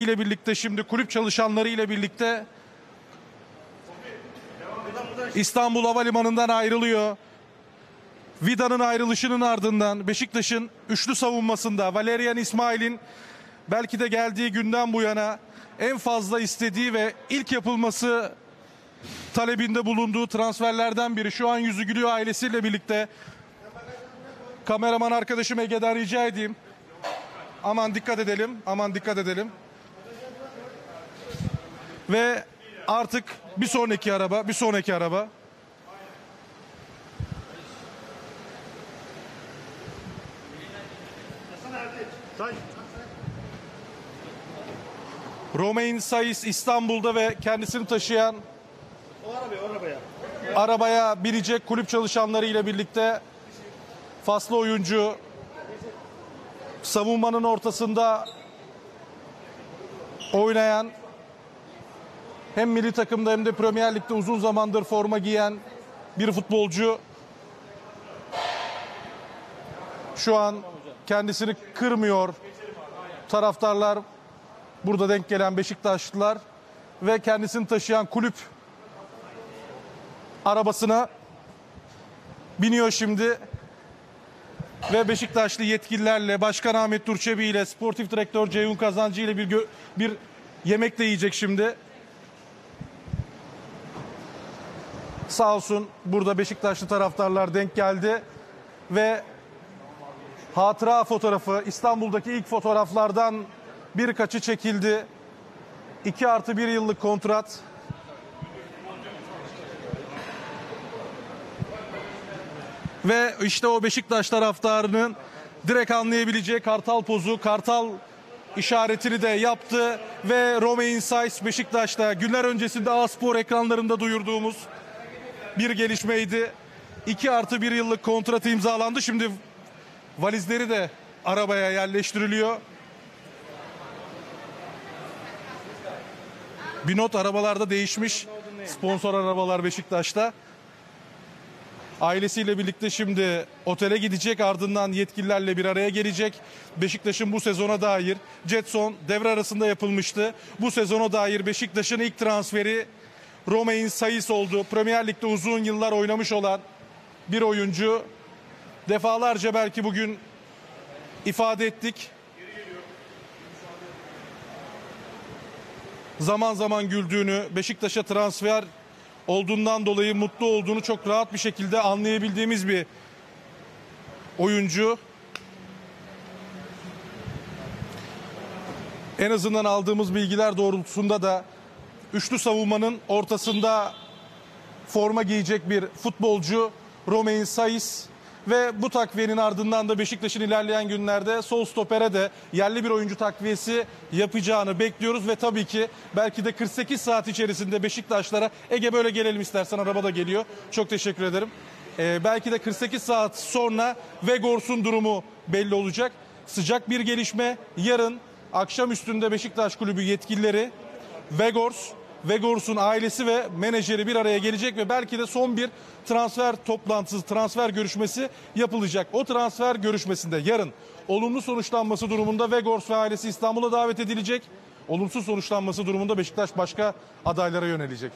ile birlikte şimdi kulüp çalışanları ile birlikte İstanbul Havalimanı'ndan ayrılıyor. Vida'nın ayrılışının ardından Beşiktaş'ın üçlü savunmasında Valerian İsmail'in belki de geldiği günden bu yana en fazla istediği ve ilk yapılması talebinde bulunduğu transferlerden biri. Şu an yüzü gülüyor ailesiyle birlikte. Kameraman arkadaşım Ege'den rica edeyim. Aman dikkat edelim. Aman dikkat edelim. Ve artık bir sonraki araba, bir sonraki araba. Romain Sayıs İstanbul'da ve kendisini taşıyan arabaya binecek kulüp çalışanları ile birlikte faslı oyuncu savunmanın ortasında oynayan hem milli takımda hem de Premier Lig'de uzun zamandır forma giyen bir futbolcu şu an kendisini kırmıyor. Taraftarlar burada denk gelen Beşiktaşlılar ve kendisini taşıyan kulüp arabasına biniyor şimdi ve Beşiktaşlı yetkililerle Başkan Ahmet Durçebi ile Sportif Direktör Ceyhun Kazancı ile bir bir yemek de yiyecek şimdi. Sağ olsun burada Beşiktaşlı taraftarlar denk geldi ve hatıra fotoğrafı İstanbul'daki ilk fotoğraflardan birkaçı çekildi. 2 artı 1 yıllık kontrat. Ve işte o Beşiktaş taraftarının direkt anlayabileceği kartal pozu, kartal işaretini de yaptı. Ve Romain Saiz Beşiktaş'ta günler öncesinde A-Spor ekranlarında duyurduğumuz bir gelişmeydi. 2 artı 1 yıllık kontratı imzalandı. Şimdi valizleri de arabaya yerleştiriliyor. Bir not arabalarda değişmiş. Sponsor arabalar Beşiktaş'ta. Ailesiyle birlikte şimdi otele gidecek ardından yetkililerle bir araya gelecek. Beşiktaş'ın bu sezona dair Jetson devre arasında yapılmıştı. Bu sezona dair Beşiktaş'ın ilk transferi Romain Sayıs oldu. Premier Lig'de uzun yıllar oynamış olan bir oyuncu. Defalarca belki bugün ifade ettik. Zaman zaman güldüğünü, Beşiktaş'a transfer olduğundan dolayı mutlu olduğunu çok rahat bir şekilde anlayabildiğimiz bir oyuncu. En azından aldığımız bilgiler doğrultusunda da üçlü savunmanın ortasında forma giyecek bir futbolcu Romain Saiz ve bu takviyenin ardından da Beşiktaş'ın ilerleyen günlerde sol stopere de yerli bir oyuncu takviyesi yapacağını bekliyoruz ve tabii ki belki de 48 saat içerisinde Beşiktaşlara Ege böyle gelelim istersen araba da geliyor. Çok teşekkür ederim. Ee, belki de 48 saat sonra Vegors'un durumu belli olacak. Sıcak bir gelişme yarın akşam üstünde Beşiktaş Kulübü yetkilileri Vegors, Vegors'un ailesi ve menajeri bir araya gelecek ve belki de son bir transfer toplantısı, transfer görüşmesi yapılacak. O transfer görüşmesinde yarın olumlu sonuçlanması durumunda Vegors ve ailesi İstanbul'a davet edilecek. Olumsuz sonuçlanması durumunda Beşiktaş başka adaylara yönelecek.